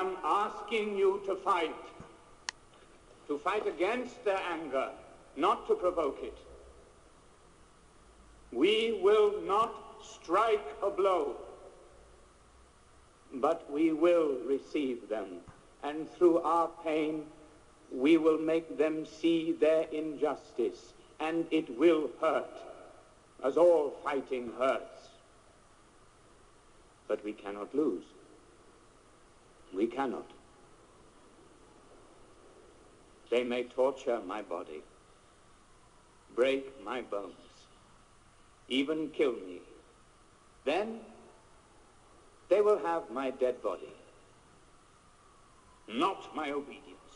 am asking you to fight. To fight against their anger, not to provoke it. We will not strike a blow, but we will receive them, and through our pain, we will make them see their injustice, and it will hurt, as all fighting hurts. But we cannot lose. We cannot. They may torture my body, break my bones, even kill me. Then they will have my dead body, not my obedience.